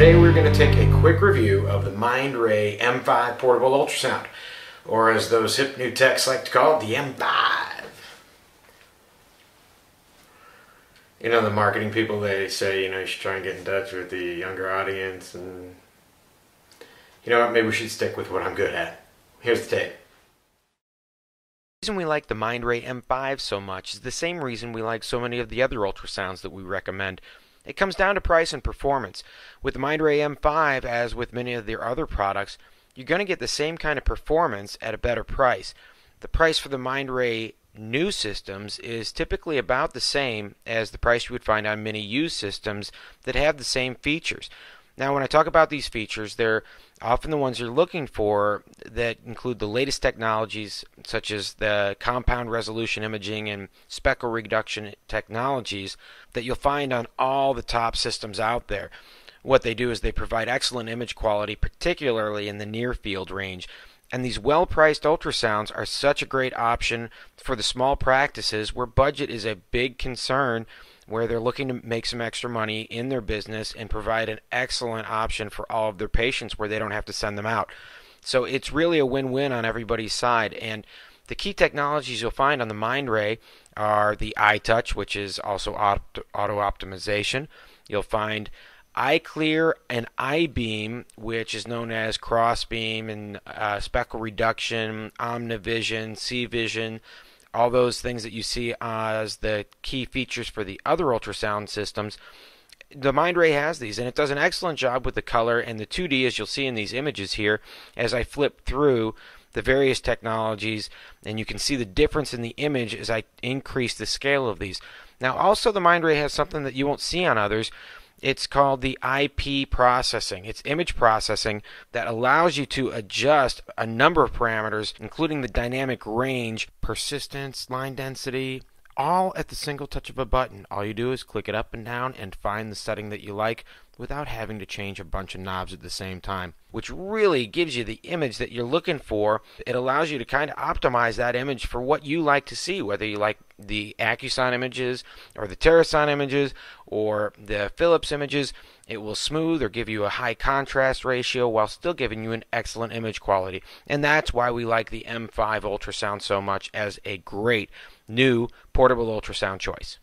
Today we're going to take a quick review of the Mindray M5 portable ultrasound, or as those hip new techs like to call it, the M5. You know the marketing people, they say, you know, you should try and get in touch with the younger audience, and you know what, maybe we should stick with what I'm good at. Here's the tape. The reason we like the Mindray M5 so much is the same reason we like so many of the other ultrasounds that we recommend. It comes down to price and performance. With the Mindray M5, as with many of their other products, you're going to get the same kind of performance at a better price. The price for the Mindray new systems is typically about the same as the price you would find on many used systems that have the same features. Now, when I talk about these features, they're often the ones you're looking for that include the latest technologies, such as the compound resolution imaging and speckle reduction technologies that you'll find on all the top systems out there. What they do is they provide excellent image quality, particularly in the near field range. And these well priced ultrasounds are such a great option for the small practices where budget is a big concern where they're looking to make some extra money in their business and provide an excellent option for all of their patients where they don't have to send them out. So it's really a win win on everybody's side. And the key technologies you'll find on the Mindray are the iTouch, which is also auto optimization. You'll find iClear and iBeam, which is known as Crossbeam and uh, Speckle Reduction, Omnivision, C-Vision all those things that you see as the key features for the other ultrasound systems. The Mindray has these, and it does an excellent job with the color and the 2D, as you'll see in these images here, as I flip through the various technologies, and you can see the difference in the image as I increase the scale of these. Now, also, the Mindray has something that you won't see on others, it's called the IP processing. It's image processing that allows you to adjust a number of parameters, including the dynamic range, persistence, line density, all at the single touch of a button. All you do is click it up and down and find the setting that you like without having to change a bunch of knobs at the same time, which really gives you the image that you're looking for. It allows you to kind of optimize that image for what you like to see, whether you like the Acuson images or the Terason images or the Philips images. It will smooth or give you a high contrast ratio while still giving you an excellent image quality. And that's why we like the M5 ultrasound so much as a great new portable ultrasound choice.